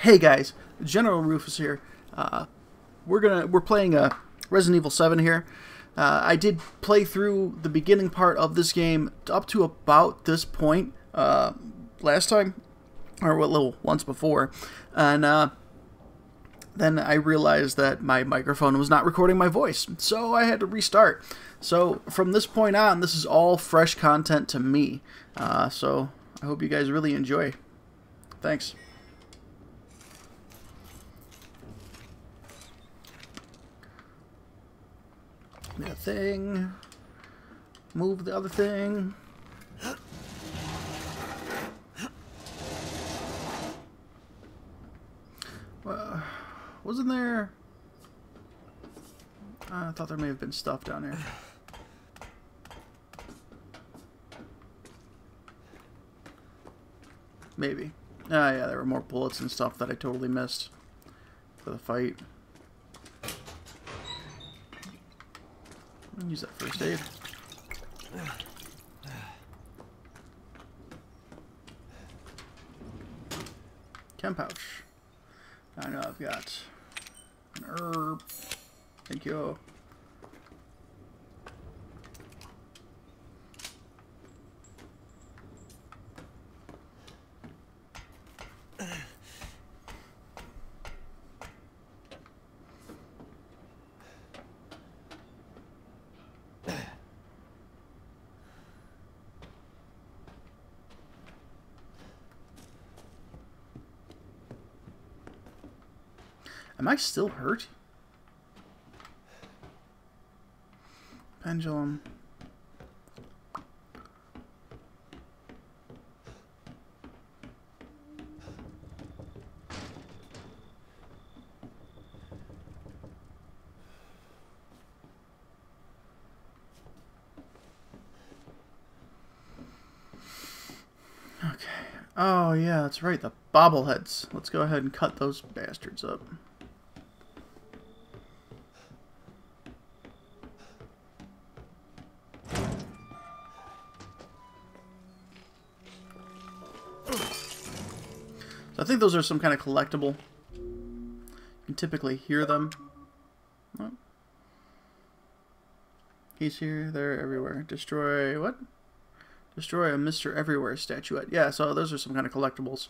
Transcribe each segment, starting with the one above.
Hey guys, General Rufus here. Uh, we're gonna we're playing uh, Resident Evil 7 here. Uh, I did play through the beginning part of this game up to about this point uh, last time, or a little once before, and uh, then I realized that my microphone was not recording my voice, so I had to restart. So from this point on, this is all fresh content to me. Uh, so I hope you guys really enjoy. Thanks. That thing. Move the other thing. Well, wasn't there... I thought there may have been stuff down here. Maybe. Ah, yeah, there were more bullets and stuff that I totally missed for the fight. Use that first aid. Chem pouch. I know I've got an herb. Thank you. Am I still hurt? Pendulum. Okay. Oh, yeah, that's right. The bobbleheads. Let's go ahead and cut those bastards up. So I think those are some kind of collectible. You can typically hear them. Oh. He's here, there, everywhere. Destroy what? Destroy a Mr. Everywhere statuette. Yeah, so those are some kind of collectibles.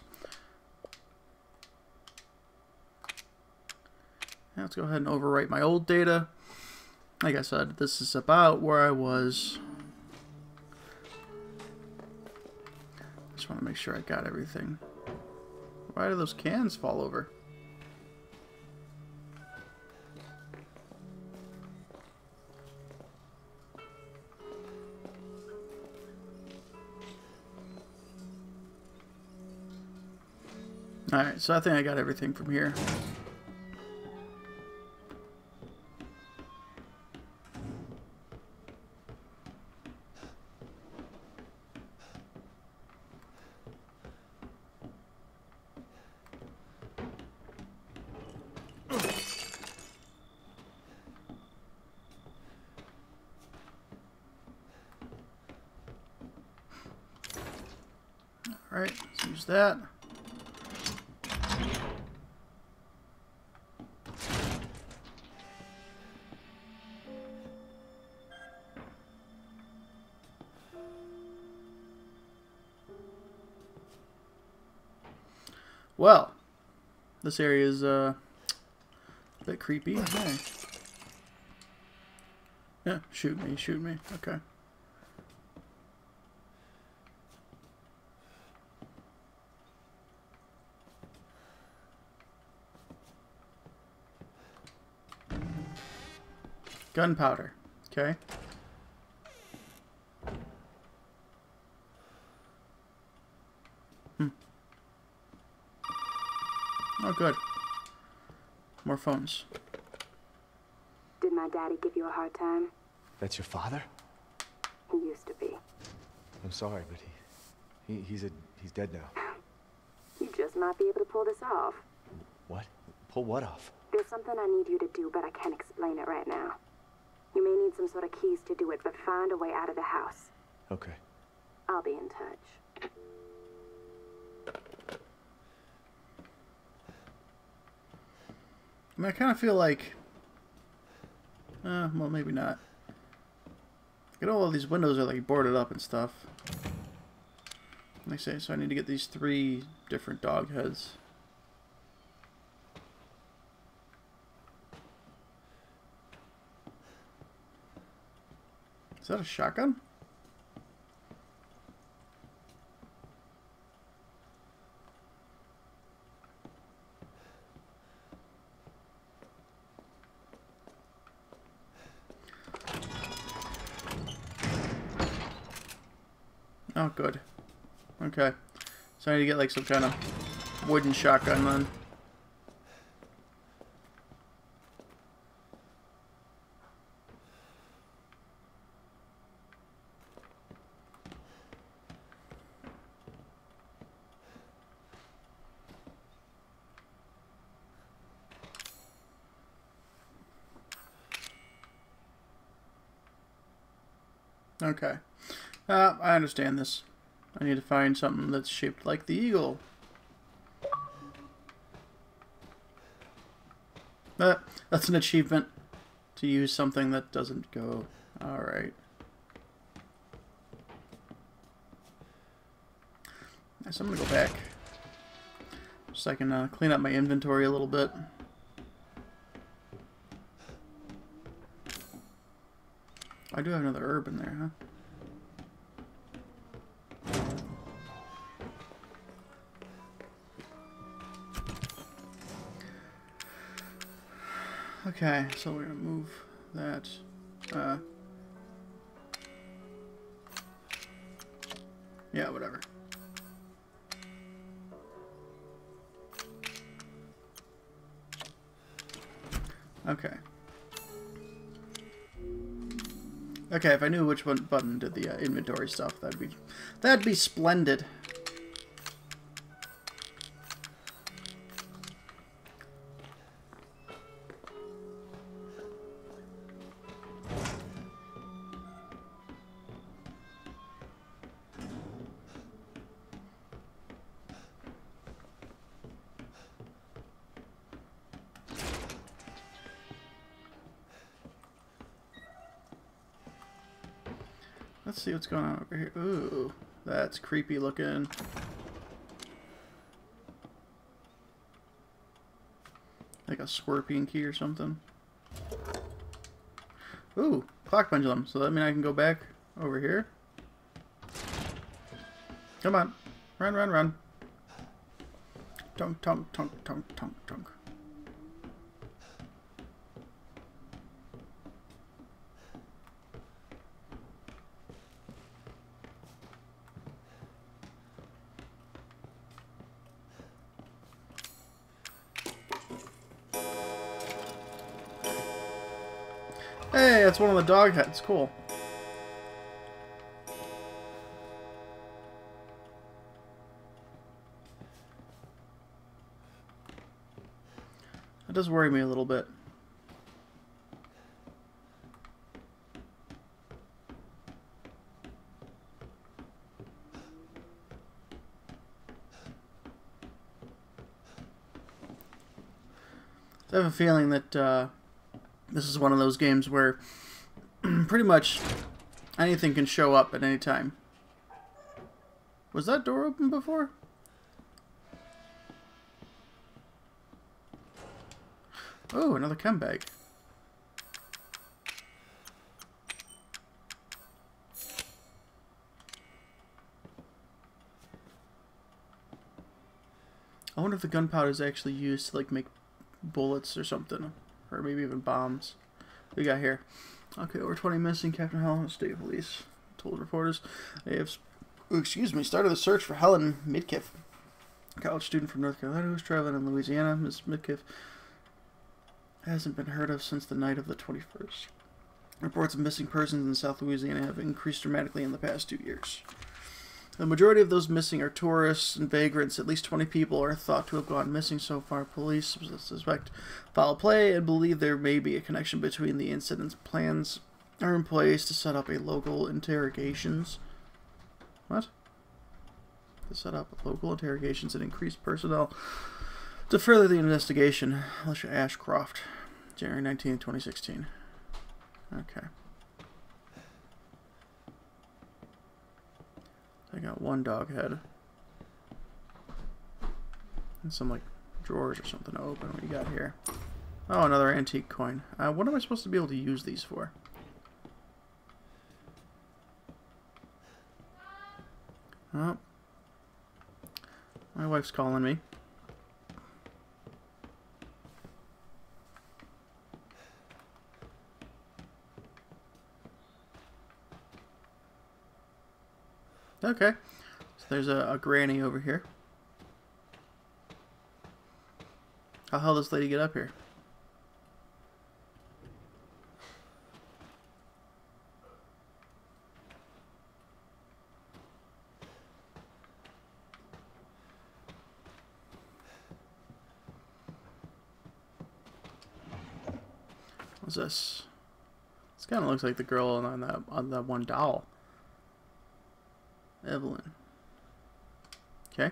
Now let's go ahead and overwrite my old data. Like I said, this is about where I was. Just want to make sure I got everything. Why do those cans fall over? Alright, so I think I got everything from here. That. Well, this area is uh, a bit creepy. Yeah, shoot me, shoot me. Okay. Gunpowder. Okay. Hmm. Oh, good. More phones. Did my daddy give you a hard time? That's your father? He used to be. I'm sorry, but he, he he's a he's dead now. You just might be able to pull this off. What? Pull what off? There's something I need you to do, but I can't explain it right now. You may need some sort of keys to do it, but find a way out of the house. Okay. I'll be in touch. I mean, I kind of feel like... Uh, well, maybe not. Look at all of these windows are like boarded up and stuff. Like I say, so I need to get these three different dog heads. Is that a shotgun? Oh, good. Okay. So I need to get like some kind of wooden shotgun then. Okay. Uh, I understand this. I need to find something that's shaped like the eagle. Uh, that's an achievement. To use something that doesn't go. Alright. So I'm going to go back. So I can uh, clean up my inventory a little bit. I do have another herb in there, huh? Okay, so we're gonna move that. Uh, yeah, whatever. Okay. Okay, if I knew which one button did the uh, inventory stuff, that'd be that'd be splendid. Let's see what's going on over here. Ooh, that's creepy looking. Like a scorpion key or something. Ooh, clock pendulum. So that means I can go back over here? Come on. Run, run, run. Tunk, tunk, tunk, tunk, tunk, tunk. Hey, that's one of the dog heads. Cool. That does worry me a little bit. I have a feeling that uh, this is one of those games where pretty much anything can show up at any time. Was that door open before? Oh, another chem bag. I wonder if the gunpowder is actually used to like make bullets or something. Or maybe even bombs. We got here? Okay, over 20 missing. Captain Helen, State Police told reporters they have, excuse me, started the search for Helen Midkiff, college student from North Carolina who's traveling in Louisiana. Miss Midkiff hasn't been heard of since the night of the 21st. Reports of missing persons in South Louisiana have increased dramatically in the past two years. The majority of those missing are tourists and vagrants. At least 20 people are thought to have gone missing so far. Police suspect foul play and believe there may be a connection between the incidents. Plans are in place to set up a local interrogations. What? To set up local interrogations and increase personnel To further the investigation, Alicia Ashcroft, January 19, 2016. Okay. I got one dog head. And some, like, drawers or something to open. What you got here? Oh, another antique coin. Uh, what am I supposed to be able to use these for? Oh. My wife's calling me. Okay. So there's a, a granny over here. How the hell does this lady get up here? What's this? This kind of looks like the girl on that on that one doll. Evelyn. Okay.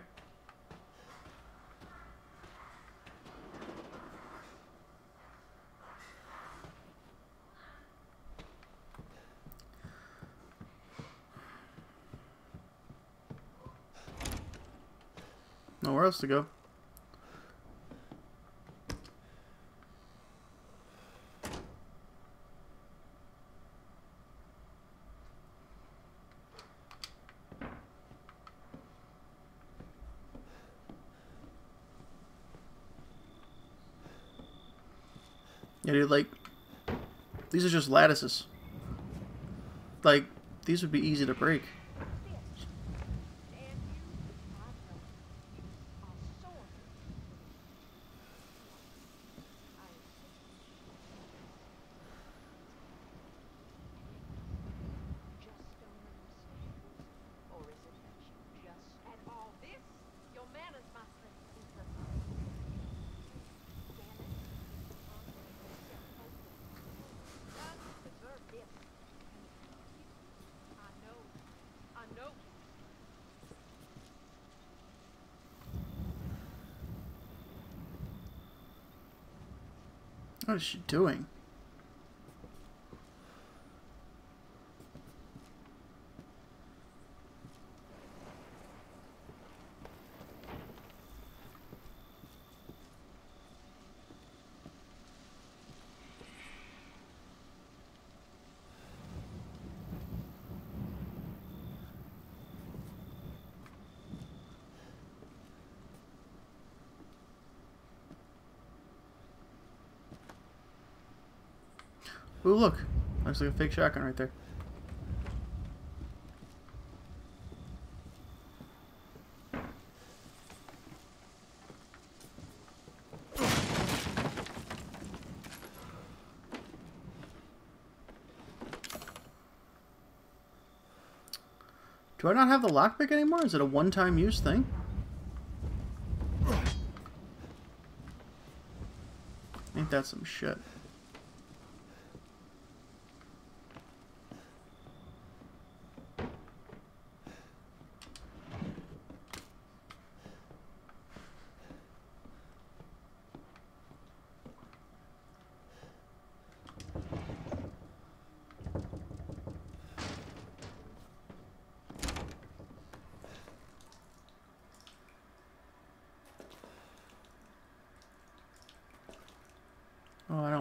Nowhere else to go. Yeah, dude, like, these are just lattices. Like, these would be easy to break. What is she doing? Ooh, look. Looks like a fake shotgun right there. Do I not have the lockpick anymore? Is it a one-time use thing? Ain't that some shit.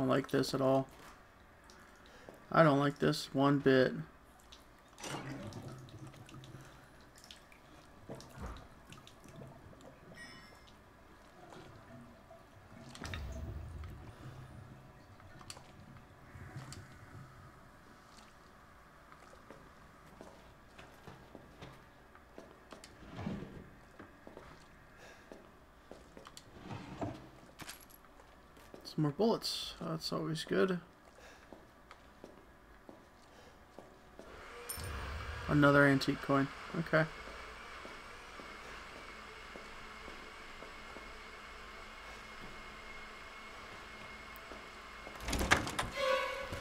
Don't like this at all. I don't like this one bit. Some more bullets. That's always good. Another antique coin. Okay.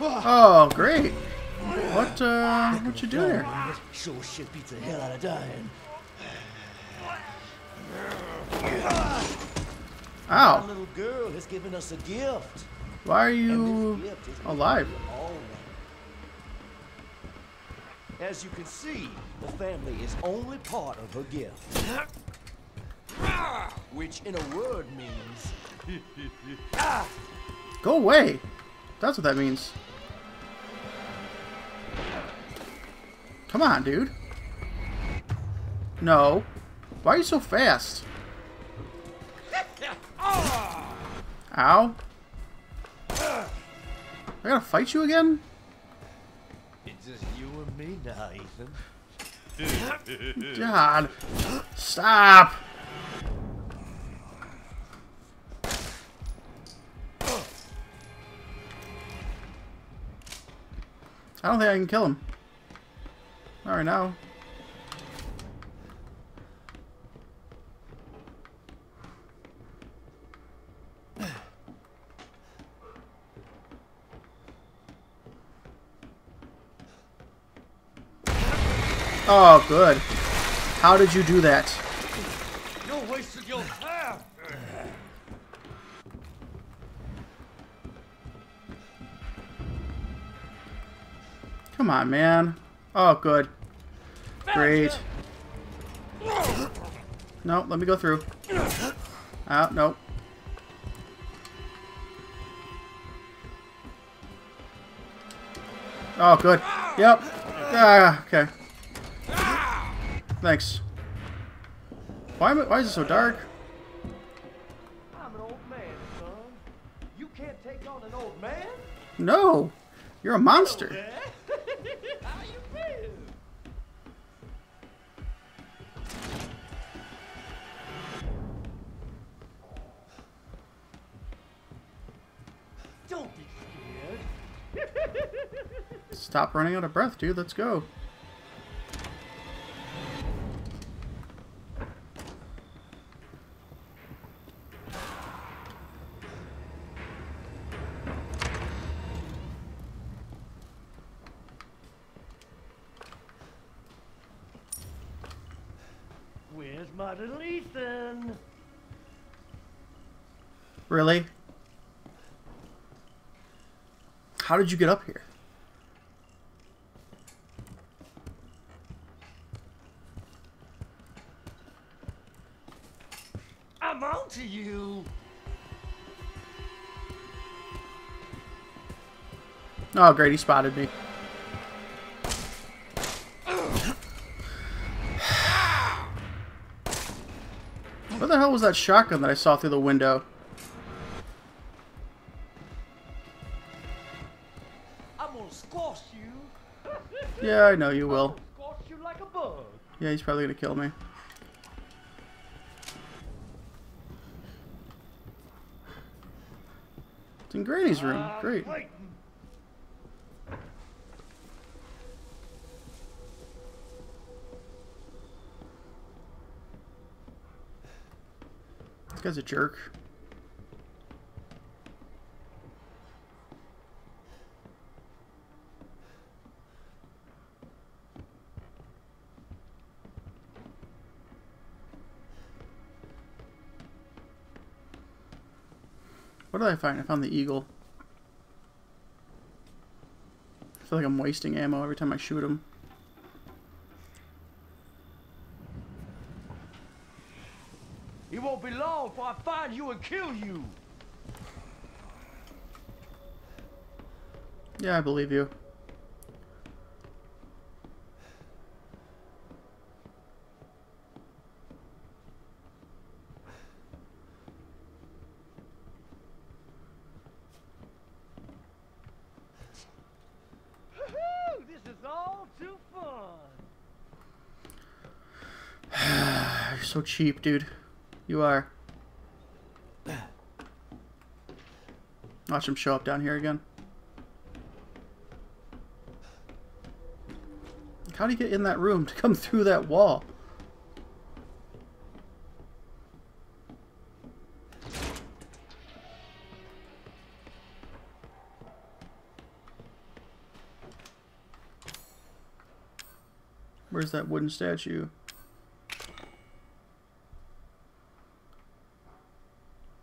Oh, great. What, uh, what you doing here? Sure shit beats the hell out of dying. Ow. Little girl has given us a gift. Why are you this gift is alive? As you can see, the family is only part of her gift. Which in a word means Go away. That's what that means. Come on, dude. No. Why are you so fast? Ow. I gotta fight you again? it's just you and me now, Ethan. God. Stop. I don't think I can kill him. Not right now. Oh, good. How did you do that? You're wasting your time. Come on, man. Oh, good. Great. No, let me go through. Out, nope. Oh, good. Yep. Ah, okay. Thanks. Why, am I, why is it so dark? I'm an old man, son. You can't take on an old man? No. You're a monster. How you been? Don't be scared. Stop running out of breath, dude. Let's go. Where's my little Ethan? Really? How did you get up here? I'm on to you. Oh, great. He spotted me. Was that shotgun that I saw through the window? I'm gonna squash you. Yeah, I know you will. You like a bug. Yeah, he's probably gonna kill me. It's in Granny's room. I'm Great. This guy's a jerk. What did I find? I found the eagle. I feel like I'm wasting ammo every time I shoot him. It won't be long find you and kill you. Yeah, I believe you. Woo-hoo, This is all too fun. You're so cheap, dude. You are. Watch him show up down here again. How do you get in that room to come through that wall? Where's that wooden statue?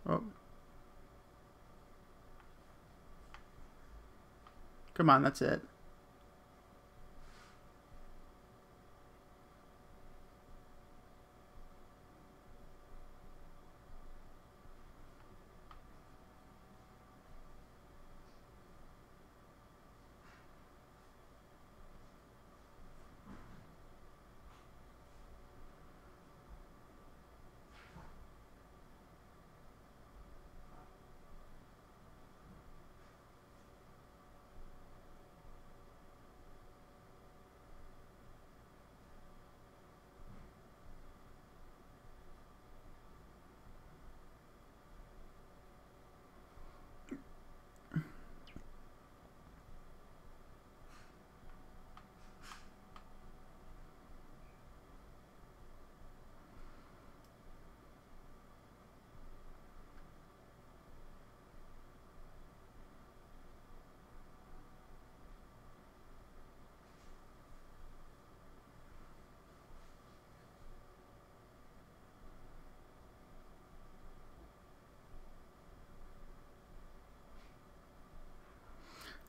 Oh, Come on, that's it.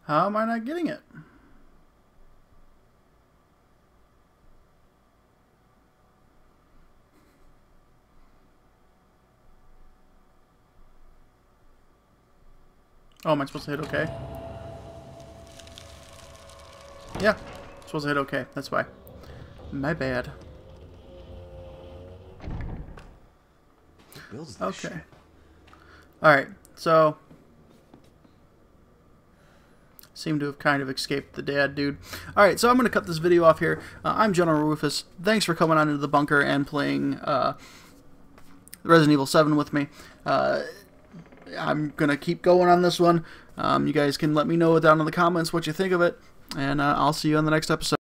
How am I not getting it? Oh, am I supposed to hit OK? Yeah, supposed to hit OK. That's why. My bad. Who builds this Okay. Alright, so... Seem to have kind of escaped the dad dude. Alright, so I'm going to cut this video off here. Uh, I'm General Rufus. Thanks for coming on into the bunker and playing uh, Resident Evil 7 with me. Uh, I'm going to keep going on this one. Um, you guys can let me know down in the comments what you think of it. And uh, I'll see you on the next episode.